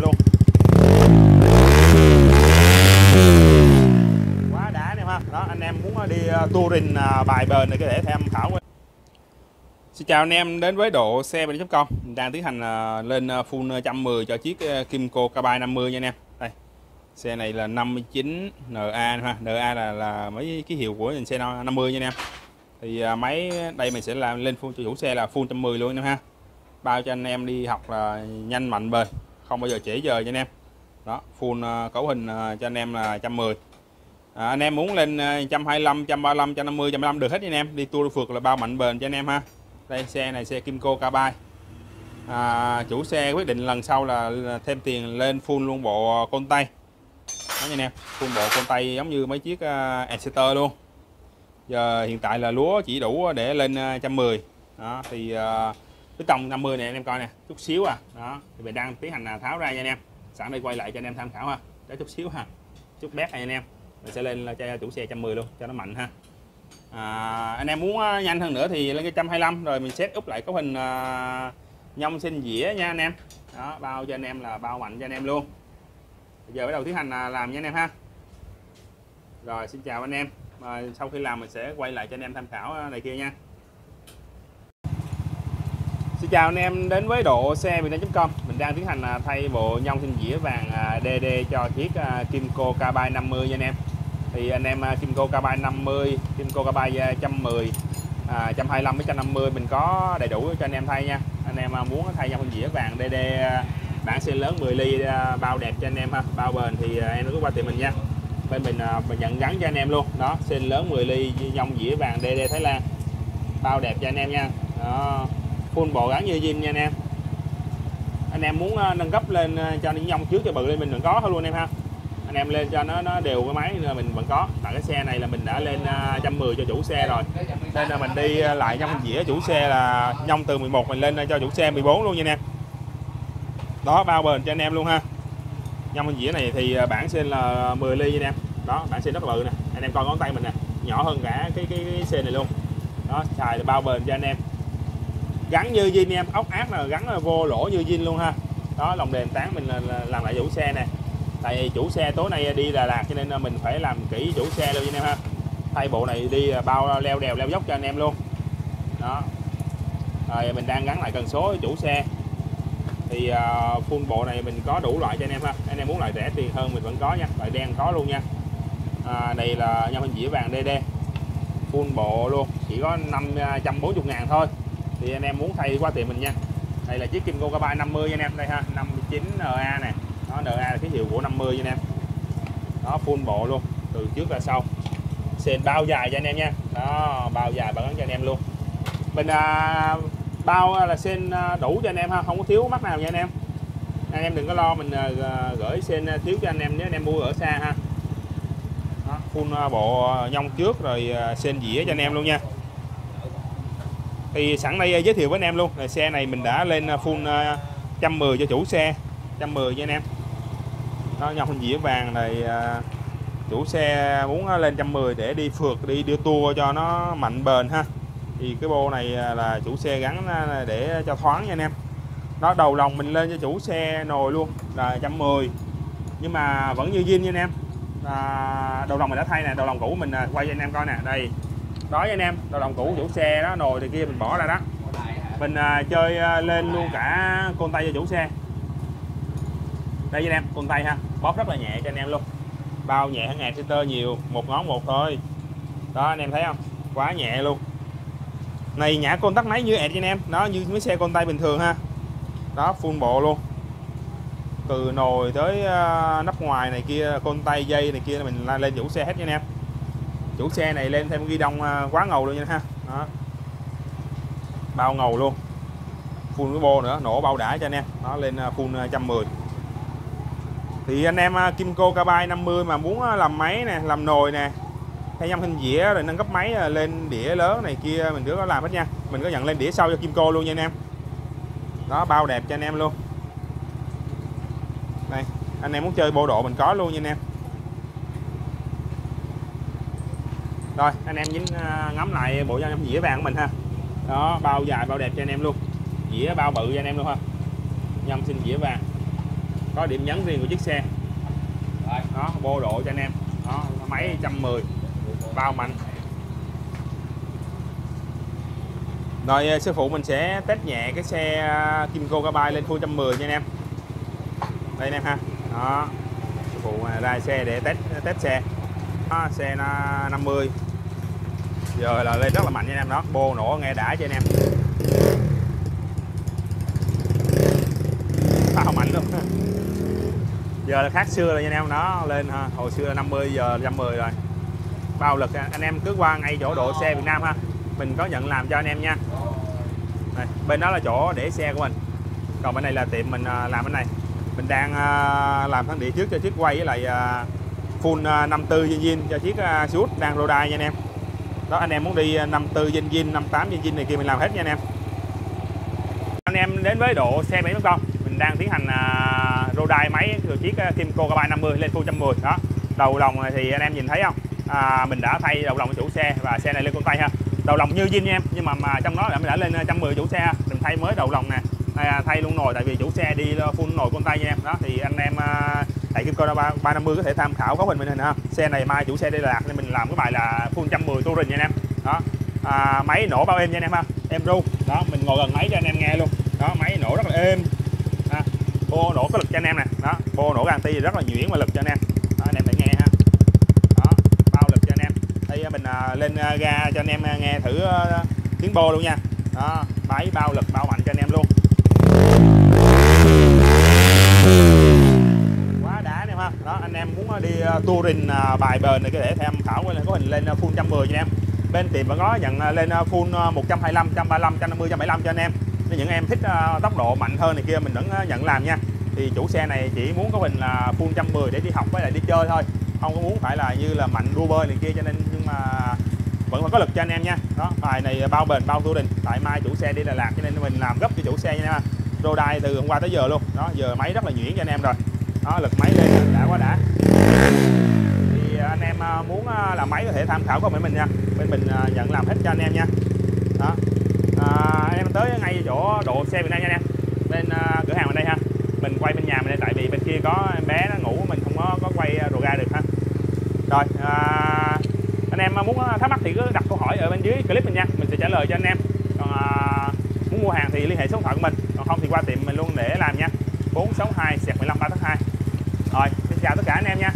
luôn. Quá đã anh em ha đó, anh em muốn ờ, đi ờ, touring ờ, bài bền này có thể tham khảo Xin chào anh em đến với độ xe bên com. Mình đang tiến hành lên full 110 cho chiếc Kimco K3 50 nha anh em. Đây, xe này là 59 NA ha NA là là mấy cái hiệu của xe 50 nha anh em. Thì máy đây mình sẽ làm lên full cho chủ xe là full 110 luôn anh em ha bao cho anh em đi học là nhanh, mạnh, bền không bao giờ trễ giờ cho anh em. Đó full à, cấu hình à, cho anh em là 110 à, anh em muốn lên 125 135 150 155 được hết anh em. Đi tour phượt là bao mạnh bền cho anh em ha. Đây xe này xe Kimco K3 à, chủ xe quyết định lần sau là thêm tiền lên full luôn bộ côn tay. Đó anh em full bộ côn tay giống như mấy chiếc uh, Exeter luôn. Giờ hiện tại là lúa chỉ đủ để lên 110 đó thì uh, cái tông 50 này anh em coi nè chút xíu à. Đó thì mình đang tiến hành là tháo ra nha anh em. Sẵn đây quay lại cho anh em tham khảo ha. Đó chút xíu ha chút bét này anh em. Mình sẽ lên cho chủ xe 110 luôn cho nó mạnh ha. À, anh em muốn à, nhanh hơn nữa thì lên cái 125 rồi mình set up lại cấu hình à, nhông sinh dĩa nha anh em. Đó bao cho anh em là bao mạnh cho anh em luôn. Bây giờ bắt đầu tiến hành à, làm nha anh em ha. Rồi xin chào anh em. À, sau khi làm mình sẽ quay lại cho anh em tham khảo à, này kia nha. Xin chào anh em đến với độ xe việt.com Mình đang tiến hành à, thay bộ nhông sinh dĩa vàng à, DD cho chiếc Kimco K3 50 nha anh em. Thì anh em Kimco K3 50 Kimco K3 110 à, 125 à, với 150 mình có đầy đủ cho anh em thay nha. Anh em muốn thay nhau phân dĩa vàng DD bản xe lớn 10 ly bao đẹp cho anh em ha bao bền thì em cứ qua tìm mình nha. Bên mình mình nhận gắn cho anh em luôn. Đó xe lớn 10 ly nhông dĩa vàng DD Thái Lan. Bao đẹp cho anh em nha. Đó full bộ gắn như zin nha anh em. Anh em muốn ờ, nâng cấp lên ờ, cho những nhông trước cho bự lên mình vẫn có thôi luôn em ha. Anh em lên cho nó nó đều cái máy mình vẫn có. Tại cái xe này là mình đã lên ờ, 110 cho chủ xe rồi. Nên là mình đi lại nhông dĩa chủ xe là nhông từ 11 mình lên cho chủ xe 14 luôn nha anh em. Đó bao bền cho anh em luôn ha. Nhông dĩa này thì bản xe là 10 ly nha anh em. Đó bản xe rất bự nè. Anh em coi ngón tay mình nè. Nhỏ hơn cả cái cái, cái xe này luôn. Đó xài là bao bền cho anh em gắn như zin em ốc ác là gắn vô lỗ như zin luôn ha. Đó lòng đèn tán mình làm lại chủ xe nè. Tại vì chủ xe tối nay đi Đà Lạt cho nên mình phải làm kỹ chủ xe luôn anh em ha. Thay bộ này đi bao leo đèo leo dốc cho anh em luôn. Đó. Rồi mình đang gắn lại cần số chủ xe. Thì uh, full bộ này mình có đủ loại cho anh em ha. Anh em muốn loại rẻ tiền hơn mình vẫn có nha loại đen có luôn nha. À, này là nhau hình dĩa vàng DD full bộ luôn chỉ có 540 ngàn thôi thì anh em muốn thay qua tiệm mình nha. Đây là chiếc Kimco K3 50 anh em đây ha 59 NA nè. Đó NA là cái hiệu của 50 anh em. Đó full bộ luôn từ trước ra sau. Sền bao dài cho anh em nha. Đó bao dài bao gắn cho anh em luôn. Mình à, bao là sen à, đủ cho anh em ha không có thiếu mắt nào nha anh em. Anh em đừng có lo mình à, gửi sen à, thiếu cho anh em nếu anh em mua ở xa ha. Đó, full bộ nhông trước rồi sen dĩa cho anh em luôn nha thì sẵn đây à, giới thiệu với anh em luôn. Là xe này mình đã lên à, full à, 110 cho chủ xe 110 cho anh em. Nó nhọc hình dĩa vàng này chủ xe muốn lên 110 để đi phượt đi đưa tour cho nó mạnh bền ha. Thì cái bô này là chủ xe gắn để cho thoáng nha anh em. Đó đầu lòng mình lên cho chủ xe nồi luôn là 110 nhưng mà vẫn như zin nha anh em. À, đầu lòng mình đã thay nè đầu lòng cũ mình quay cho anh em coi nè. Đây đó nha anh em đầu lòng cũ chủ xe đó nồi thì kia mình bỏ ra đó. Mình à, chơi à, lên luôn cả côn tay cho chủ xe. Đây anh em côn tay ha bóp rất là nhẹ cho anh em luôn. Bao nhẹ hơn ngạt tơ nhiều một ngón một thôi. Đó anh em thấy không? Quá nhẹ luôn. Này nhả côn tắc máy như ẹt cho anh em. Nó như mấy xe côn tay bình thường ha. Đó full bộ luôn. Từ nồi tới à, nắp ngoài này kia côn tay dây này kia mình lên chủ xe hết nha anh em chủ xe này lên thêm ghi đông à, quá ngầu luôn nha ha. Đó. bao ngầu luôn. Full cái bô nữa, nổ bao đã cho anh em. Nó lên à, full à, 110 thì anh em Kimco Carbide 50 mà muốn làm máy nè, làm nồi nè, hay nhâm hình dĩa rồi nâng cấp máy lên đĩa lớn này kia, mình cứ có làm hết nha. Mình có nhận lên đĩa sau cho Kimco luôn nha anh em. Đó, bao đẹp cho anh em luôn. Đây, anh em muốn chơi bộ độ mình có luôn nha anh em. Rồi anh em dính ngắm lại bộ dĩa vàng của mình ha. Đó bao dài bao đẹp cho anh em luôn. Dĩa bao bự cho anh em luôn ha. Nhâm xin dĩa vàng. Có điểm nhấn riêng của chiếc xe. Đó bô độ cho anh em. Đó máy 110 bao mạnh. Rồi sư phụ mình sẽ test nhẹ cái xe à, Kimco Gabay lên full 110 nha anh em. Đây anh em ha. Đó sư phụ ra xe để test test xe đó, xe nó 50 giờ là lên rất là mạnh nha anh em đó. Bô nổ nghe đã cho anh em. Bao mạnh luôn. Giờ là khác xưa rồi nha anh em nó lên ha hồi xưa 50 giờ 110 rồi. Bao lực anh em cứ qua ngay chỗ độ xe Việt Nam ha. Mình có nhận làm cho anh em nha. Này, bên đó là chỗ để xe của mình. Còn bên này là tiệm mình à, làm bên này. Mình đang à, làm thắng địa trước cho chiếc quay với lại à, full 54 zin zin cho chiếc à, suit đang lô đai nha anh em. Đó anh em muốn đi 54 zin zin 58 zin zin này kia mình làm hết nha anh em. Anh em đến với độ xe 7 con mình đang tiến hành à, rô đai máy từ chiếc à, Kimco K3 50 lên full 110 đó đầu lòng thì anh em nhìn thấy không? À, mình đã thay đầu lòng của chủ xe và xe này lên con tay ha. Đầu lòng như zin nha em nhưng mà, mà trong đó mình đã lên 110 chủ xe mình thay mới đầu lòng nè. Thay luôn nồi tại vì chủ xe đi full nồi con tay nha em. Đó thì anh em tại Kim Coda 350 có thể tham khảo góc hình mình hình ha xe này mai chủ xe đi lạc nên mình làm cái bài là full 110 touring nha anh em. Đó. À, máy nổ bao êm nha anh em ha. Em ru. Đó mình ngồi gần máy cho anh em nghe luôn. Đó máy nổ rất là êm. À, bô nổ có lực cho anh em nè. Đó bô nổ garanti rất là nhuyễn và lực cho anh em. Đó, anh em phải nghe ha. Đó bao lực cho anh em. Đây à, mình à, lên à, ga cho anh em à, nghe thử à, tiếng bô luôn nha. Đó máy bao lực bao mạnh cho anh em luôn quá đã anh em ha đó anh em muốn ờ, đi ờ, touring à, bài bền này có thể tham khảo có hình lên ờ, full 110 cho anh em. Bên tiệm vẫn có nhận lên full 125 135 150 175 cho anh em. Nếu những em thích tốc độ mạnh hơn này kia mình vẫn nhận làm nha. Thì chủ xe này chỉ muốn có mình là full 110 để đi học với lại đi chơi thôi, không có muốn phải là như là mạnh đua bơi này kia cho nên nhưng mà vẫn phải có lực cho anh em nha. Đó, bài này bao bền, bao tu đình tại mai chủ xe đi Đà Lạt cho nên mình làm gấp cho chủ xe nha. Rô đai từ hôm qua tới giờ luôn. Đó, giờ máy rất là nhuyễn cho anh em rồi đó lực máy lên đã quá đã. Thì à, anh em à, muốn à, làm máy có thể tham khảo qua bên mình nha. Bên mình nhận làm hết cho anh em nha. Đó. À, anh em tới ngay chỗ độ xe Việt Nam nha anh em bên cửa hàng ở đây ha. Mình quay bên nhà mình đây tại vì bên kia có em bé nó ngủ mình không có có quay rồ ga được ha. Rồi à, anh em muốn thắc mắc thì cứ đặt câu hỏi ở bên dưới clip mình nha. Mình sẽ trả lời cho anh em. Còn à, muốn mua hàng thì liên hệ số điện thoại của mình. Còn không thì qua tiệm mình luôn để làm nha. 462 15 3 2 rồi xin chào tất cả anh em nha.